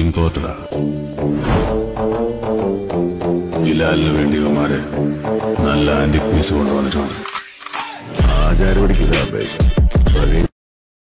ഇമ്പോർട്ടറാ ബിലാലിന് വേണ്ടി ഇവന്മാര് നല്ല ആന്റിക് പീസ് കൊണ്ടുവന്നിട്ടുണ്ട്. ആചാരപടിക്കില്ല പൈസ